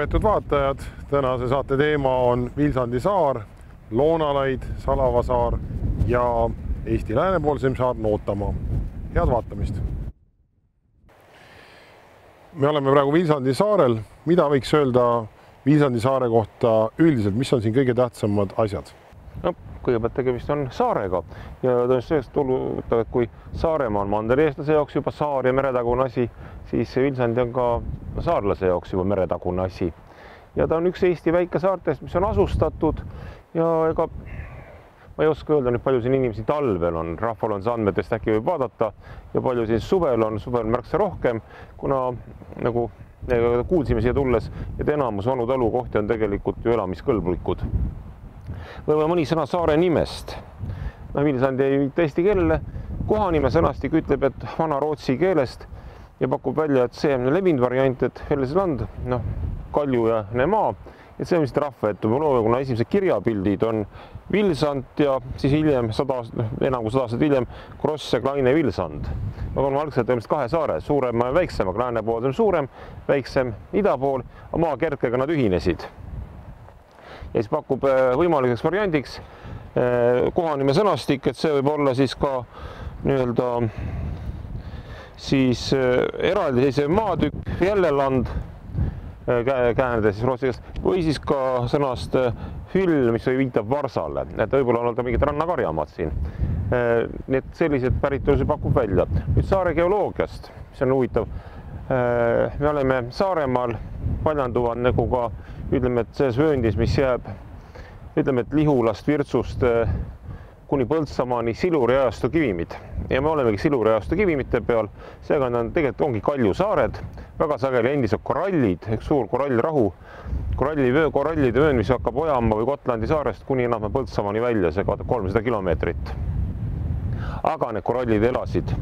lugupeetud vaatajad, tänase saate teema on Vilsandi saar, Loonalaid, Salava saar ja Eesti läänepoolsem saar Nootamaa. head vaatamist. me oleme praegu Vilsandi saarel, mida võiks öelda Vilsandi saare kohta üldiselt, mis on siin kõige tähtsamad asjad? No kõigepealt tegemist on saarega. Ja tõenäoliselt tullutav, et kui Saaremaa on mandri-eestlase jaoks juba saar ja meretagune asi, siis Vilsandi on ka saarlase jaoks juba meretagune asi. ja ta on üks Eesti väikesaartest, mis on asustatud. Ja ega ma ei oska öelda nüüd, palju siin inimesi talvel on, rahval on see andmetest äkki võib vaadata. Ja palju siis suvel on, suvel märksa rohkem, kuna nagu kuulsime siia tulles, et enamus vanu talukohti on tegelikult ju elamiskõlblikud võib-olla mõni sõna saare nimest. noh, Vilsandi ei viita eesti keelele, kohanime sõnastik ütleb, et vana-rootsi keelest ja pakub välja, et see on levinud variant, et Helseland, noh, kaljujääne maa, et see on vist rahvaetümoloogia, kuna esimesed kirjapildid on Vilsand ja siis hiljem sada, noh, enam kui sada aastat hiljem Kross ja Klaine Vilsand. Nad on algselt ilmselt kahe saare, suurema ja väiksema, Klaine pool on suurem, väiksem ida pool, maakerkega nad ühinesid ja siis pakub äh, võimalikeks variandiks äh, kohanime sõnastik, et see võib olla siis ka nii-öelda siis äh, eraldiseisev maatükk, Fjälleland kääneda siis rootsi keelest või siis ka sõnast hüll, mis viitab Varsale, et võib-olla on ka mingid rannakarjamaad siin. nii et selliseid päritolusid pakub välja. nüüd saare geoloogiast, mis on huvitav. me oleme Saaremaal paljanduvad nagu ka ütleme, et selles vööndis, mis jääb ütleme, et Lihulast, Virtsust eh, kuni Põltsamaani Siluri ajastu kivimid. Ja me olemegi Siluri ajastu kivimite peal, seega on tegelikult ongi kaljusaared, väga sageli endised korallid, üks suur korallrahu, korallivöö, korallide vöönd, mis hakkab Ojamaa või Gotlandi saarest kuni enam-vähem Põltsamaani välja, see kaotab kolmsada kilomeetrit. aga need korallid elasid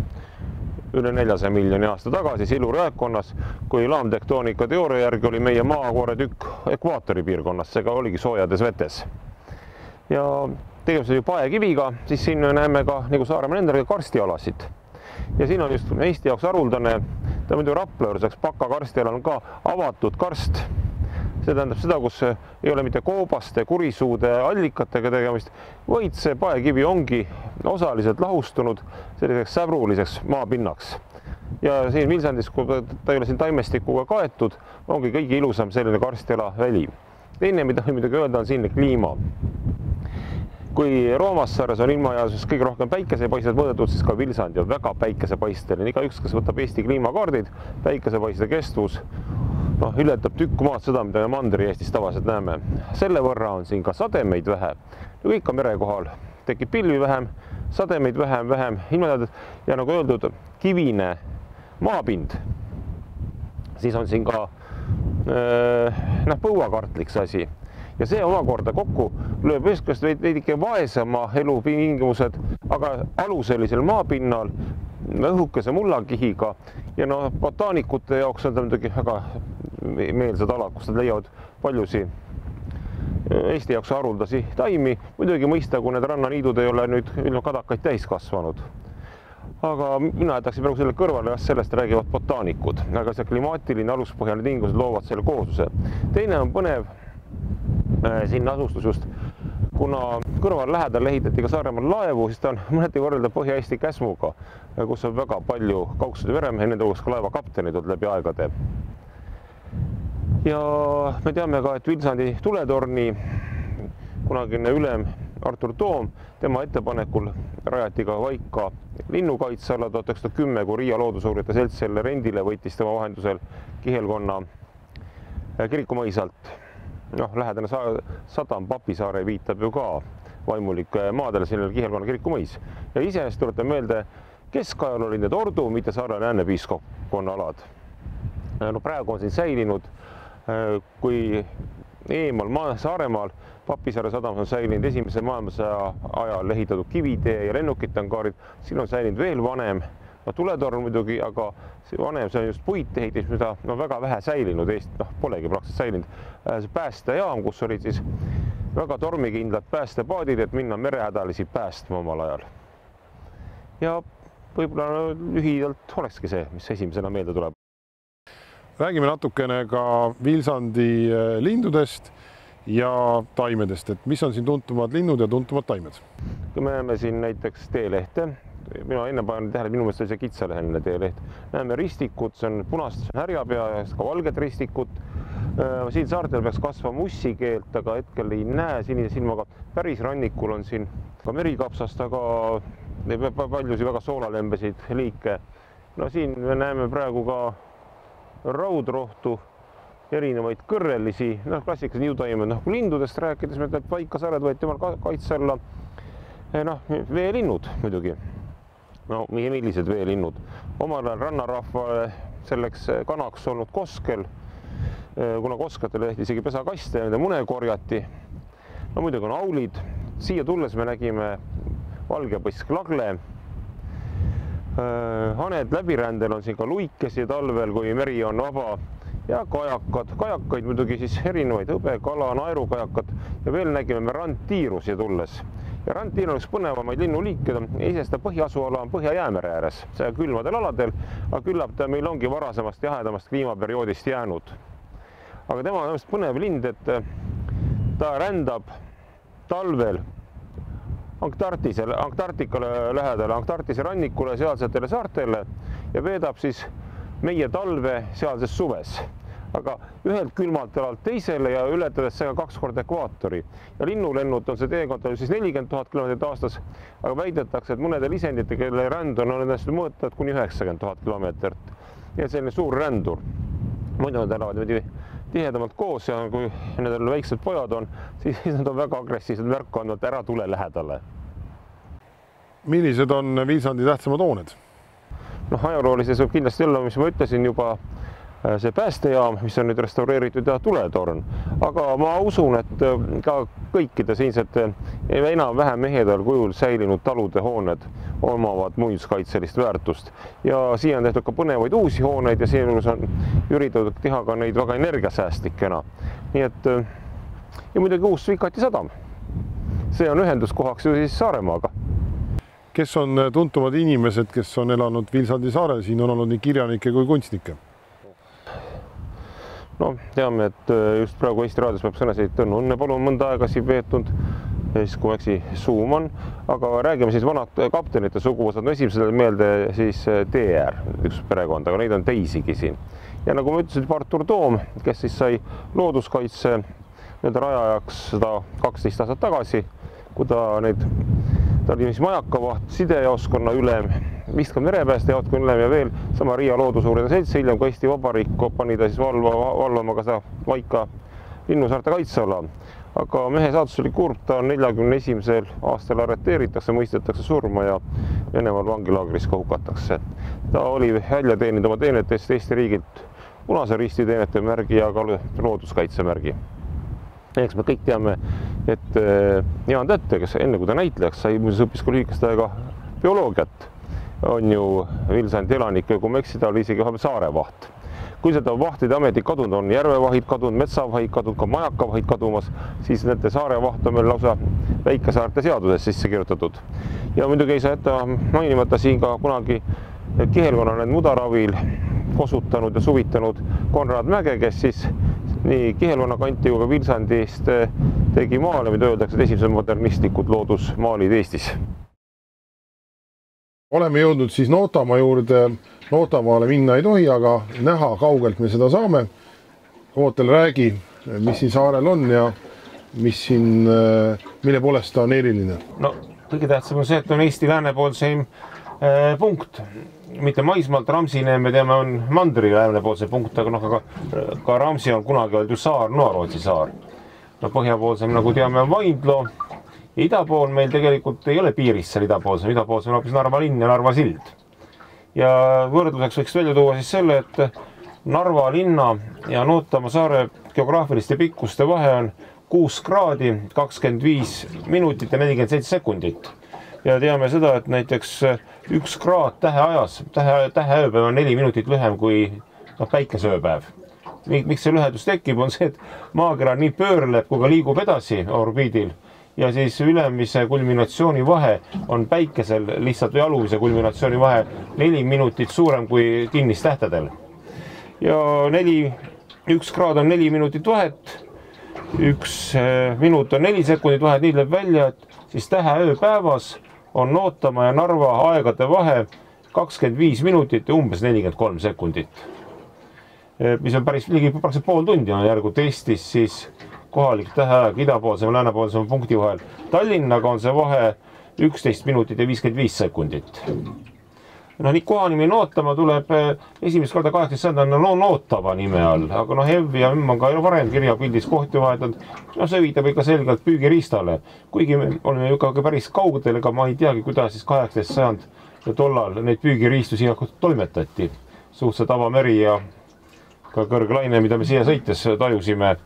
üle neljasaja miljoni aasta tagasi Siluri aegkonnas, kui laamtektoonika teooria järgi oli meie maakoore tükk ekvaatori piirkonnas, seega oligi soojades vetes. ja tegemist ju paekiviga, siis siin näeme ka nagu Saaremaa endal karstialasid. ja siin on just Eesti jaoks haruldane, ta muidu Rapla juures, eks Paka karstialal on ka avatud karst see tähendab seda, kus ei ole mitte koobaste, kurisuude allikatega tegemist, vaid see paekivi ongi osaliselt lahustunud selliseks säbruliseks maapinnaks. ja siin Vilsandis, kui ta ei ole siin taimestikuga kaetud, ongi kõige ilusam selline karstjala väli. teine, mida võib muidugi öelda, on siinne kliima kui Roomassaares on ilmajääsuses kõige rohkem päikesepaistet mõõdetud, siis ka Vilsandi on väga päikesepaisteline, igaüks, kes võtab Eesti kliimakaardid, päikesepaiste kestvus noh, ületab tükk maad seda, mida me Mandri-Eestis tavaliselt näeme. selle võrra on siin ka sademeid vähe. kõik on mere kohal, tekib pilvi vähem, sademeid vähem, vähem ilmateadet ja nagu öeldud, kivine maapind. siis on siin ka noh, põuakartlik see asi ja see omakorda kokku lööb ühest veidike vaesema elutingimused, aga aluselisel maapinnal õhukese mullakihiga ja noh, botaanikute jaoks on ta muidugi väga meelsed alad, kus nad leiavad paljusid äh, Eesti jaoks haruldasi taimi, muidugi mõista, kui need rannaniidud ei ole nüüd ilma kadakaid täis kasvanud. aga mina jätaksin praegu selle kõrvale, jah, sellest räägivad botaanikud, aga see klimaatiline aluspõhjaline tingimused loovad selle koosluse. teine on põnev äh, siin asustus just kuna kõrval lähedal ehitati ka Saaremaal laevu, siis ta on mõneti võrreldav Põhja-Eesti Käsmuga, kus on väga palju kaugseid meremehi, nende hulgas ka laevakaptenid olnud läbi aegade. Ja me teame ka, et Vilsandi tuletorni kunagine ülem Artur Toom, tema ettepanekul rajati ka Vaika linnukaitseala tuhat üheksasada kümme, kui Riia Loodusuurijate Selts selle rendile võttis tema vahendusel kihelkonna kirikumõisalt noh, lähedane sadam Papisaare viitab ju ka vaimulike maadele, sellele Kihelkonna kirikumõis ja iseenesest tuletan meelde, keskajal olid need Ordu, mitte Saare läänepiiskopkonna alad. no praegu on siin säilinud, kui eemal maa, Saaremaal Papisaare sadamas on säilinud esimese maailmasõja ajal ehitatud kivitee ja lennukite angaarid, siin on säilinud veel vanem no tuletorn muidugi, aga see vanem, see on just puitehitis, mida no väga vähe säilinud Eestis, noh, polegi praktiliselt säilinud. Äh, see päästejaam, kus olid siis väga tormikindlad päästepaadid, et minna merehädalisi päästma omal ajal. ja võib-olla lühidalt olekski see, mis esimesena meelde tuleb. Räägime natukene ka Vilsandi äh, lindudest ja taimedest, et mis on siin tuntumad linnud ja tuntumad taimed? kui me näeme siin näiteks teelehte, mina enne panen tähele, minu meelest oli see kitsaleheline teeleht, näeme ristikut, see on punast härjapea ja ka valget ristikut. Äh, siin saartel peaks kasvama ussikeelt, aga hetkel ei näe sinise silmaga. päris rannikul on siin ka merikapsast, aga paljusid väga soolalembesid liike. no siin me näeme praegu ka raudrohtu erinevaid kõrrelisi, noh, klassikalised niudutaimed, noh, kui lindudest rääkides, me ütleme, vaikasaared võeti omal kaitse alla. Eh, noh, veelinnud muidugi. no millised veelinnud, omal ajal rannarahvale selleks kanaks olnud koskel, eh, kuna koskatele tehti isegi pesakaste, nende mune korjati. no muidugi on aulid, siia tulles me nägime valgepõsk lagle eh, haned läbirändel on siin ka luikesi talvel, kui meri on vaba. Ja kajakad, kajakaid muidugi siis erinevaid, hõbekala, naerukajakad. Ja veel nägime me randtiiru siia tulles. ja randtiir on üks põnevamaid linnuliike, iseenesest ta põhiasuala on Põhja-Jäämere ääres, see külmadel aladel, aga küllap ta meil ongi varasemast jahedamast kliimaperioodist jäänud. aga tema on põnev lind, et ta rändab talvel Antarktisele, Antarktikale lähedale, Antarktise rannikule, sealsetele saartele ja veedab siis meie talve sealses suves aga ühelt külmalt alalt teisele ja ületades seega kaks korda ekvaatori ja linnulennud on see teekond siis nelikümmend tuhat kilomeetrit aastas, aga väidetakse, et mõnedel isenditel, kelle ränd on õnnestunud mõõta, et kuni üheksakümmend tuhat kilomeetrit. nii et selline suur rändur. muidu nad elavad niimoodi tihedamalt koos ja kui nendel väiksed pojad on, siis nad on väga agressiivsed märku andnud, ära tule lähedale. millised on Viljandi tähtsamad hooned? noh, ajaloolises võib kindlasti olla, mis ma ütlesin juba see päästejaam, mis on nüüd restaureeritud ja tuletorn, aga ma usun, et äh, ka kõikide siinsete enam-vähem ehedal kujul säilinud talude hooned omavad muinsuskaitselist väärtust ja siia on tehtud ka põnevaid uusi hooneid ja seejuures on üritatud teha ka neid väga energiasäästlikena. nii et äh, ja muidugi uus Svikati sadam. see on ühenduskohaks ju siis Saaremaaga kes on tuntumad inimesed, kes on elanud Vilsandi saarel, siin on olnud nii kirjanikke kui kunstnikke noh, teame, et äh, just praegu Eesti Raadios peab sõnasid Tõnu Õnnepalu mõnda aega siin veetnud, siis kui ma ei eksi, Suumann, aga räägime siis vanad kaptenite suguvõsad, no esimesele meelde siis TR, äh, üks perekond, aga neid on teisigi siin. ja nagu ma ütlesin, Artur Toom, kes siis sai looduskaitse nii-öelda rajajaks sada kaksteist aastat tagasi, kui ta neid, ta oli siis majakavaht, sidejaoskonna ülem Vistka merepääste jaotkonna ülem ja veel sama Riia Loodusuurijate Selts, hiljem ka Eesti Vabariik pani ta siis valva, valvama ka seda Vaika linnusaarte kaitseala. aga mehe saatus oli kurb, ta neljakümne esimesel aastal arreteeritakse, mõistetakse surma ja Venemaal vangilaagris ka hukatakse. ta oli välja teeninud oma teenete eest Eesti riigilt Punase Risti teenete märgi ja ka looduskaitsemärgi eks me kõik teame, et eh, Jaan Tätte, kes enne kui ta näitlejaks sai, muuseas õppis ka lühikest aega bioloogiat on ju Vilsandi elanik ja kui ma ei eksi, ta oli isegi vahepeal saarevaht. kui seda vahtide ametit kadunud on, järvevahid kadunud, metsavahid kadunud, ka majakavahid kadumas, siis nende saarevaht on meil lausa väikesaarte seaduses sisse kirjutatud. ja muidugi ei saa jätta mainimata siin ka kunagi kihelkonna need mudaravil kosutanud ja suvitanud Konrad Mäge, kes siis nii Kihelkonna kanti kui ka Vilsandist tegi maale, mida öeldakse, et esimesed modernistlikud loodusmaalid Eestis oleme jõudnud siis Notamaa juurde. Notamaale minna ei tohi, aga näha kaugelt me seda saame. Ootel, räägi, mis siin saarel on ja mis siin, mille poolest ta on eriline? no kõige tähtsam on see, et on Eesti läänepoolseim äh, punkt, mitte maismaalt, Ramsine me teame, on mandri läänepoolse punkt, aga noh, aga ka Ramsi on kunagi olnud ju saar, Noa-Rootsi saar. no põhjapoolsem, nagu teame, on Vaindloo ida pool meil tegelikult ei ole piirist seal ida pool, ida pool on hoopis Narva linn ja Narva sild. ja võrdluseks võiks välja tuua siis selle, et Narva linna ja Nuutamaa saare geograafiliste pikkuste vahe on kuus kraadi, kakskümmend viis minutit ja nelikümmend seitse sekundit. ja teame seda, et näiteks üks kraad täheajas, tähe, täheööpäev on neli minutit lühem kui noh, päikeseööpäev miks see lühendus tekib, on see, et maakera nii pöörleb kui ka liigub edasi orbiidil ja siis ülemise kulminatsiooni vahe on päikesel lihtsalt või alumise kulminatsiooni vahe neli minutit suurem kui kinnistähtedel. ja neli, üks kraad on neli minutit vahet, üks eh, minut on neli sekundit vahet, nii tuleb välja, et siis Tähe ööpäevas on Nootama ja Narva aegade vahe kakskümmend viis minutit ja umbes nelikümmend kolm sekundit. mis on päris ligi praktiliselt pool tundi on järgult Eestis siis kohalik täheaeg idapoolsema, läänepoolsema punkti vahel. Tallinnaga on see vahe üksteist minutit ja viiskümmend viis sekundit. noh, nii kohanimi Nootama tuleb esimest korda kaheksateist sajandil no, Nootava nime all, aga noh, Ev ja M on ka varem kirjapildis kohti vahetanud. noh, see viitab ikka selgelt püügiriistale, kuigi me oleme ju ka päris kaugel, ega ma ei teagi, kuidas siis kaheksateist sajand ja tollal neid püügiriistu siia toimetati. suhteliselt avameri ja ka kõrglaine, mida me siia sõites tajusime.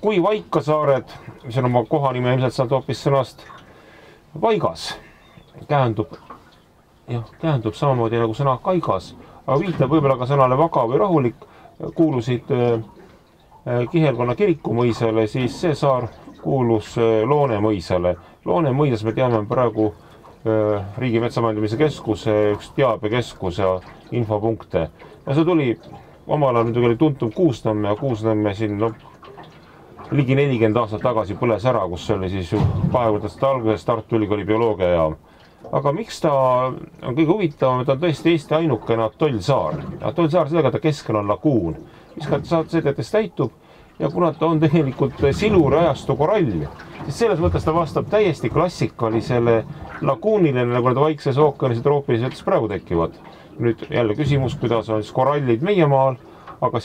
Kui Vaikasaared, mis on oma kohanime ilmselt saanud hoopis sõnast vaigas, käendub, jah, käendub samamoodi nagu sõna kaigas, aga viitab võib-olla ka sõnale vaga või rahulik, kuulusid Kihelkonna kiriku mõisale, siis see saar kuulus Loone mõisale. Loone mõisas me teame, on praegu Riigi Metsamajandamise Keskuse üks teabekeskus ja infopunkte. ja see tuli, omal ajal muidugi oli tuntum Kuusnõmme ja Kuusnõmme siin noh, ligi nelikümmend aastat tagasi põles ära, kus oli siis ju kahekümnendate alguses Tartu Ülikooli bioloogiajaam. aga miks ta on kõige huvitavam, ta on tõesti Eesti ainukene atollsaar. atollsaar sellega, ta keskel on laguun, mis ka seetõttu täitub ja kuna ta on tegelikult siluri ajastu korall, siis selles mõttes ta vastab täiesti klassikalisele laguunile, nagu need Vaikses ookeanis ja troopilises vetes praegu tekivad. nüüd jälle küsimus, kuidas on siis korallid meie maal, aga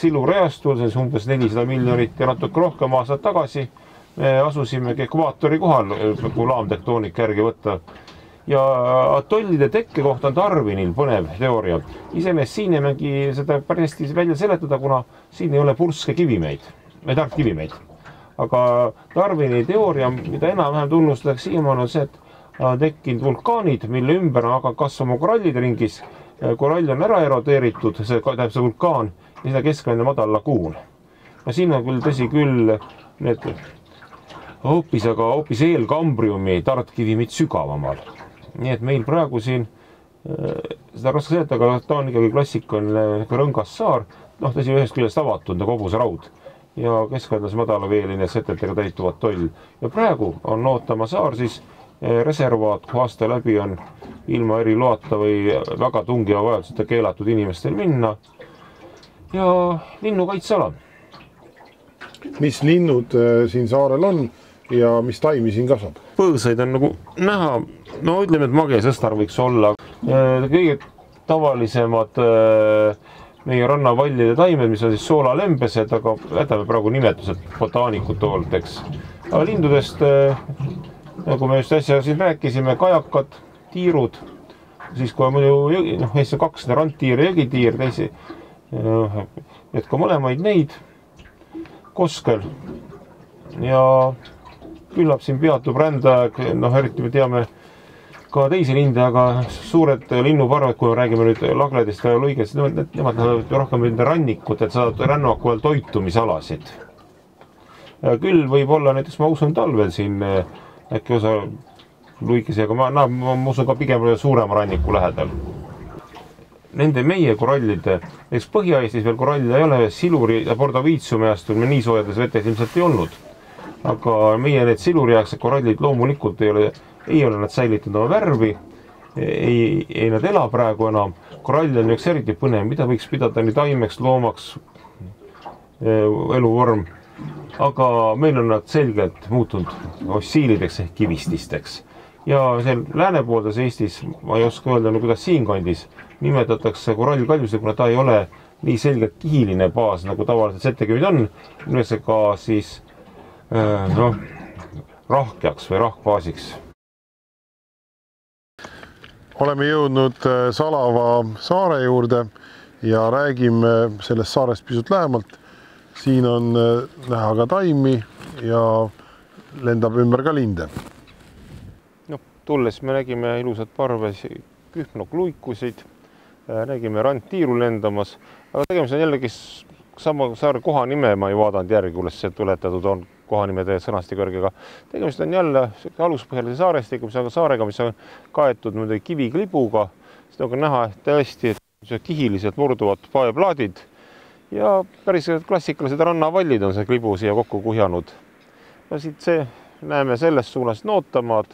on siis umbes nelisada miljonit ja natuke rohkem aastat tagasi me asusimegi ekvaatori kohal, kui laamtektoonika järgi võtta. ja atollide tekke kohta on Darwinil põnev teooria. iseenesest siin ei mängi seda päris hästi välja seletada, kuna siin ei ole purske kivimeid tarkkivimeid. aga Darwini teooria, mida enam-vähem tunnustatakse siiamaani, on see, et tekkinud vulkaanid, mille ümber on hakanud kasvama korallid ringis. korall on ära erodeeritud, see tähendab see vulkaan keskel on madal laguun. no siin on küll, tõsi küll, need hoopis, aga hoopis eelkambriumi tartkivimid sügavamal. nii et meil praegu siin seda raske seletada, aga ta on ikkagi klassikaline rõngas saar, noh, tõsi, ühest küljest avatud nagu hobuseraud ja keskkonnas madalaveeline setetega täituvad toll. ja praegu on Nootama saar siis reservaat, kuhu aasta läbi on ilma eriloata või väga tungiva vajaduseta keelatud inimestel minna. Ja linnukaitseala. mis linnud siin saarel on ja mis taimi siin kasvab? põõsaid on nagu näha, no ütleme, et magesõstar võiks olla kõige tavalisemad meie rannavallide taimed, mis on siis soolalembesed, aga jätame praegu nimetused botaanikute poolt, eks. aga lindudest nagu me just äsja siin rääkisime, kajakad, tiirud, siis kui on muidu noh, Eestis on kaks, randtiir ja jõgitiir, teisi, et ka mõlemaid neid Koskel ja küllap siin peatub rändaeg, noh, eriti me teame ka teisi linde, aga suured linnuparved, kui me räägime nüüd lagledest ja luigest, nemad, nemad tahavad rohkem rannikut, et saada rännaku all toitumisalasid. küll võib-olla näiteks ma usun talvel siin äkki osa luikesi, aga ma, no, ma usun ka pigem suurema ranniku lähedal. Nende meie korallide, eks Põhja-Eestis veel koralle ei ole, siluri ja Bordoviitsiumi ajastul me nii soojades vetes ilmselt ei olnud. aga meie need siluriaegsed korallid loomulikult ei ole, ei ole nad säilitanud oma värvi. ei, ei nad ela praegu enam. korall on üks eriti põnev, mida võiks pidada nii taimeks, loomaks, eluvorm aga meil on nad selgelt muutunud fossiilideks ehk kivististeks. ja seal läänepoolses Eestis, ma ei oska öelda, no kuidas siinkandis, nimetatakse korallkaljusid, kuna ta ei ole nii selgelt kihiline baas, nagu tavaliselt settekivid on, nimetatakse ka siis noh, rahkjaks või rahkbaasiks. oleme jõudnud Salava saare juurde ja räägime sellest saarest pisut lähemalt siin on näha ka taimi ja lendab ümber ka linde. noh, tulles me nägime ilusat parves kühmnokluikusid, nägime randtiiru lendamas, aga tegemist on jällegi sama saare kohanime ma ei vaadanud järgi, kuidas see tuletatud on kohanimede aga tegemist on jälle aluspõhjalise saarestikuga, saarega, mis on kaetud niimoodi kiviklibuga. siis nagu näha tõesti, et kihiliselt murduvad paeplaadid ja päris klassikalised rannavallid on see klibu siia kokku kuhjanud. no siit see, näeme selles suunas Nootamaad.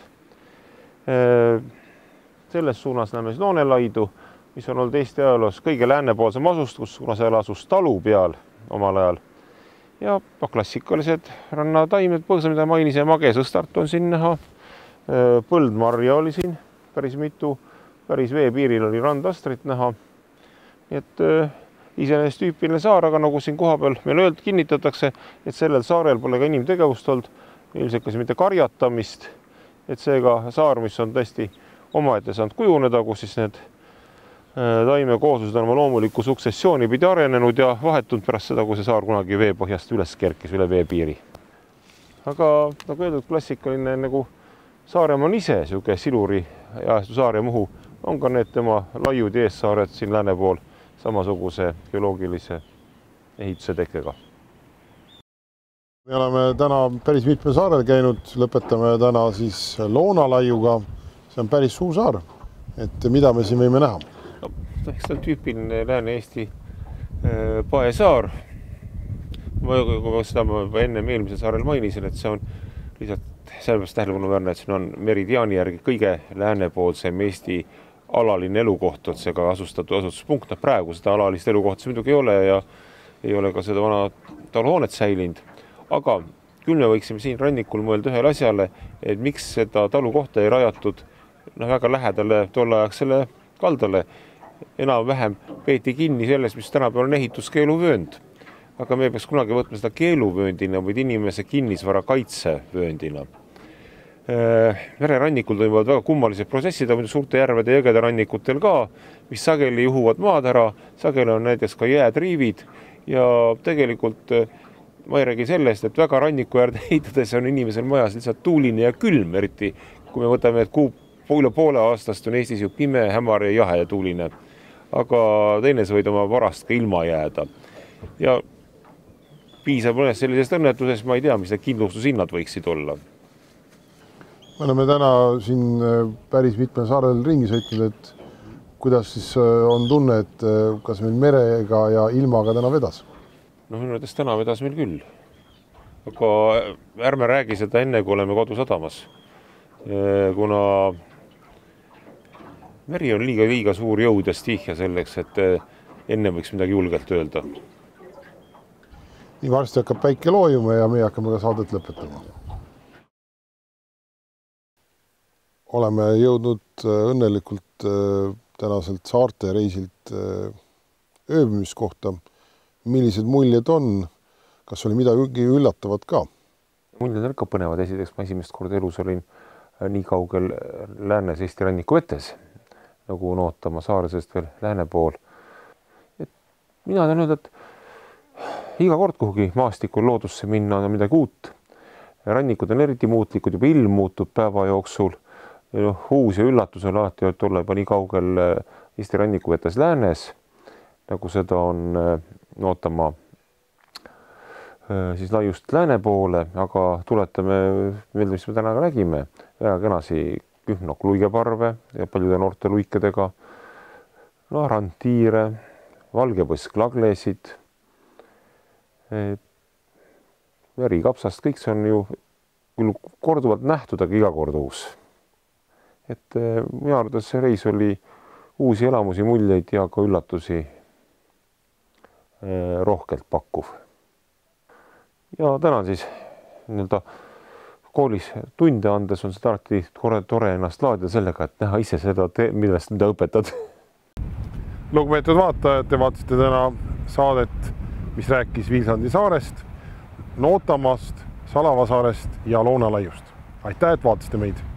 selles suunas näeme siis Loonelaidu, mis on olnud Eesti ajaloos kõige läänepoolsem asustus, kuna seal asus talu peal omal ajal. ja noh, klassikalised rannataimed, põõsa, mida mainisin, magesõstart on siin näha. põldmarja oli siin päris mitu, päris veepiiril oli randastrit näha. nii et iseenesest tüüpiline saar, aga nagu siin kohapeal meile öeldud, kinnitatakse, et sellel saarel pole ka inimtegevust olnud, ilmselt ka mitte karjatamist. et seega saar, mis on tõesti omaette saanud kujuneda, kus siis need taimekooslused on oma loomulikku suksessiooni pidi arenenud ja vahetunud pärast seda, kui see saar kunagi veepõhjast üles kerkis üle veepiiri. aga nagu öeldud, klassikaline nagu Saaremaa on ise niisugune siluri ajastu saar ja Muhu on ka need tema laiud ja eessaared siin lääne pool samasuguse geoloogilise ehituse tekkega. me oleme täna päris mitmel saarel käinud, lõpetame täna siis Loonalaiuga. see on päris suur saar. et mida me siin võime näha? Eks ta on tüüpiline Lääne-Eesti paesaar. ma seda ma juba ennem eelmisel saarel mainisin, et see on lihtsalt sellepärast tähelepanuväärne, et siin on meridiaani järgi kõige läänepoolsem Eesti alaline elukoht, otse-ka asustatud asustuspunkt, noh praegu seda alalist elukohta siin muidugi ei ole ja ei ole ka seda vana taluhoonet säilinud, aga küll me võiksime siin rannikul mõelda ühele asjale, et miks seda talukohta ei rajatud noh, väga lähedale tolleaegsele kaldale. enam-vähem peeti kinni sellest, mis tänapäeval on ehituskeeluvöönd. aga me peaks kunagi võtma seda keeluvööndina, vaid inimese kinnisvara kaitsevööndina mererannikul toimuvad väga kummalised protsessid, muidu suurte järvede ja jõgede rannikutel ka, mis sageli juhuvad maad ära, sageli on näiteks ka jäätriivid ja tegelikult ma ei räägi sellest, et väga ranniku äärde ehitades on inimesel majas lihtsalt tuuline ja külm, eriti kui me võtame, et kuu üle poole aastast on Eestis ju pime, hämar ja jahe ja tuuline. aga teine, sa võid oma varast ka ilma jääda. ja piisab mõnest sellisest õnnetusest, ma ei tea, mis need kindlustushinnad võiksid olla me oleme täna siin äh, päris mitmel saarel ringi sõitnud, et kuidas siis äh, on tunne, et äh, kas meil merega ja ilmaga täna vedas? no minu arvates täna vedas meil küll. aga ärme räägi seda enne, kui oleme kodusadamas. kuna meri on liiga, liiga suur jõud ja stiihia selleks, et enne võiks midagi julgelt öelda. nii varsti hakkab päike loojuma ja meie hakkame ka saadet lõpetama oleme jõudnud äh, õnnelikult äh, tänaselt saarte reisilt ööbimiskohta. millised muljed on, kas oli midagi üllatavat ka? muljed on ikka põnevad, esiteks ma esimest korda elus olin nii kaugel läänes Eesti ranniku vetes nagu Nootama saare seest veel lääne pool. et mina tahan öelda, et iga kord kuhugi maastikul loodusse minna on midagi uut. rannikud on eriti muutlikud, juba ilm muutub päeva jooksul noh, uus ja üllatus on alati olnud olla juba nii kaugel äh, Eesti rannikuvetes läänes, nagu seda on äh, Nootamaa äh, siis laiust lääne poole, aga tuletame meelde, mis me täna nägime, väga kenasi kühnok luigeparve ja paljude noorte luikedega, no randtiire, valgepõsk laglesid, verikapsast, kõik see on ju küll korduvalt nähtud, aga iga kord uus. Et eh, minu arvates see reis oli uusi elamusi, muljeid ja ka üllatusi eh, rohkelt pakkuv. ja täna siis nii-öelda koolis tunde andes on seda alati tore, tore ennast laadida sellega, et näha ise seda, millest, mida õpetad. lugupeetud vaatajad, te vaatasite täna saadet, mis rääkis Viljandi saarest, Nootamaast, Salava saarest ja Loonalaiust. aitäh, et vaatasite meid